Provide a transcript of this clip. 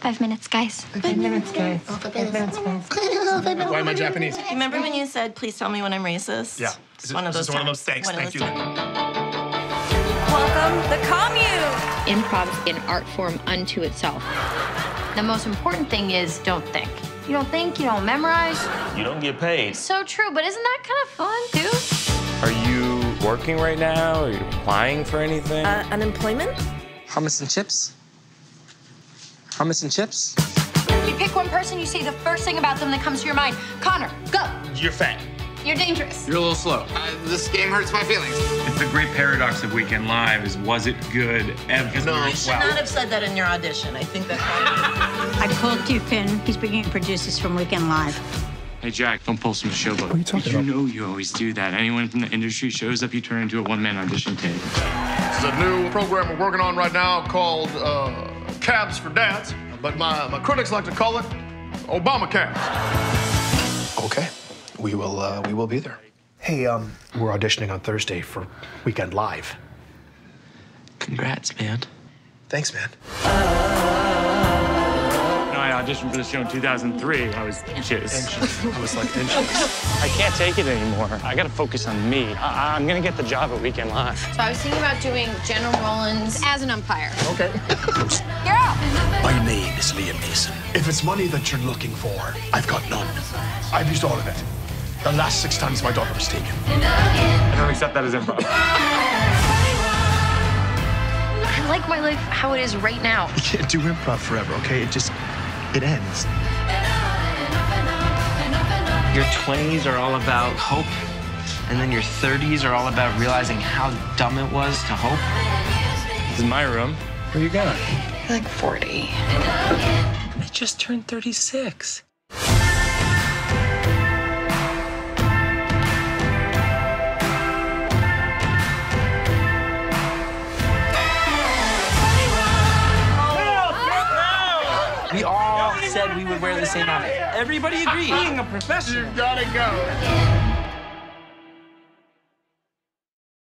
Five minutes, guys. Five minutes, guys. Five minutes, guys. Why am I Japanese? Remember when you said, "Please tell me when I'm racist"? Yeah. It's one of those. this one of those? Thanks, thank you. Welcome, the commune. Improv's an art form unto itself. The most important thing is don't think. You don't think, you don't memorize. You don't get paid. So true, but isn't that kind of fun, too? Are you working right now? Are you applying for anything? Uh, unemployment? Hummus and chips? Hummus and chips? You pick one person, you say the first thing about them that comes to your mind. Connor, go. You're fat. You're dangerous. You're a little slow. Uh, this game hurts my feelings. It's the great paradox of Weekend Live is was it good ever? No. You should not have said that in your audition. I think that's I called you Finn. He's bringing producers from Weekend Live. Hey Jack, don't pull some showboat. What are you talking you know you always do that. Anyone from the industry shows up, you turn into a one-man audition tape. This is a new program we're working on right now called uh, Cabs for Dads, but my, my critics like to call it Obama Cabs. Okay. We will uh, we will be there. Hey, um, we're auditioning on Thursday for Weekend Live. Congrats, man. Thanks, man. No, I auditioned for the show in 2003. I was inches. I was like inches. I can't take it anymore. I gotta focus on me. I- I'm gonna get the job at Weekend Live. So I was thinking about doing General Rollins as an umpire. Okay. you're out. My name is Liam Neeson. If it's money that you're looking for, I've got none. I've used all of it. The last six times my daughter was taken. I don't accept that as improv. I like my life how it is right now. You can't do improv forever, okay? It just it ends. Your 20s are all about hope, and then your 30s are all about realizing how dumb it was to hope. This is my room. Where you going? like 40. I just turned 36. We all said we would wear the same outfit. Everybody agreed. Being a professional. You gotta go.